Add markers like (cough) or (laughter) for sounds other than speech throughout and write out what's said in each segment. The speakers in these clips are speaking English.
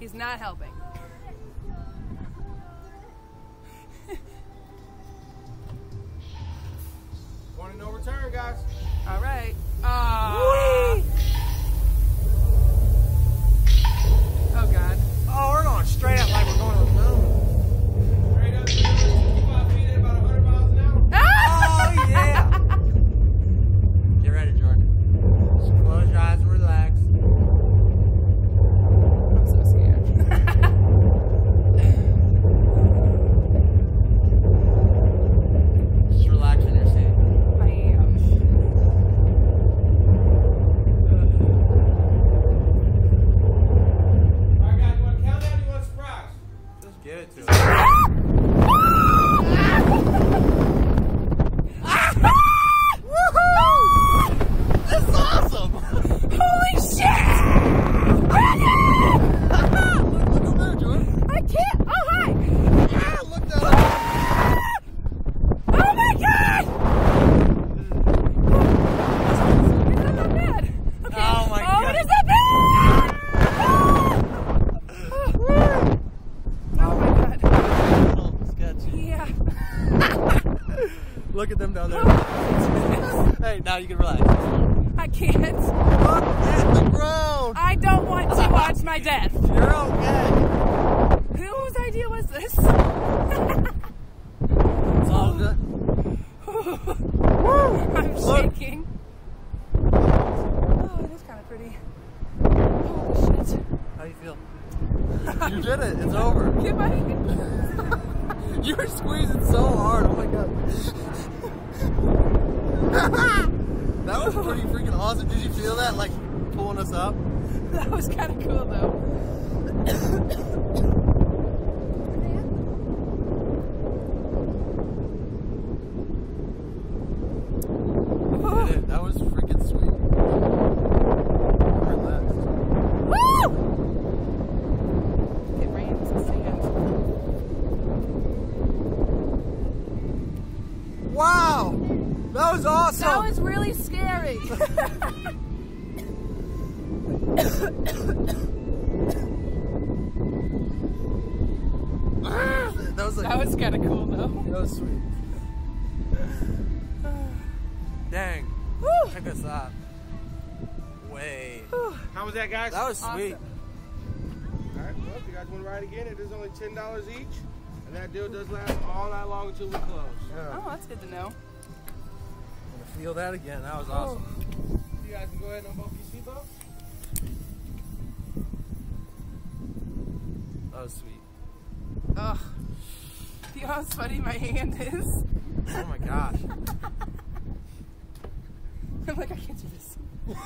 He's not helping. One and no return, guys. All right. Oh. Oh God. Oh, we're going straight up like we're going to the moon. Straight up, 65 feet at about 100 miles an hour. Oh, yeah. Get ready, Jordyn. Just close your eyes and relax. I'm so scared. Just relax in your seat. I am. All right, guys, you want to count down or you want a surprise? Just give it to him. This is awesome! Holy shit! look, look over there, Jordyn. I can't. Oh hi. Ah, look down. Oh my God. It's not that bad. Okay. Oh my oh, God. it is that bad. Oh my God. A little sketchy. Yeah. Look at them down there. (laughs) hey, now you can relax. I can't. Look at the ground. I don't want to (laughs) watch my death. You're okay. Whose idea was this? It's all good. (laughs) I'm Look. shaking. Oh, it is kind of pretty. Holy shit. How you feel? You did it. It's over. Get my hand. (laughs) You were squeezing so hard. Oh my god. (laughs) that was pretty freaking awesome. Did you feel that? Like pulling us up? That was kind of cool though. You did it. That was freaking sweet. Relaxed. Woo! It rains sand. Wow! That was awesome! That was really scary. (laughs) that was like that was kind of cool though. that was sweet. Dang. Woo! Check us out. Way. How was that, guys? That was sweet. All right, well, if you guys want to ride again, it is only $10 each. And that deal does last all night long until we close. Yeah. Oh, that's good to know. Gonna feel that again. That was oh. awesome. You guys can go ahead and unbuckle your seatbelts. That was sweet. Ugh. You know how sweaty my hand is? Oh my gosh. (laughs) I'm like, I can't do this. You're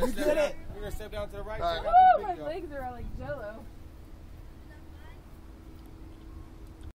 gonna step down- You're going to step down to the right. All check right. Oh, my legs are all like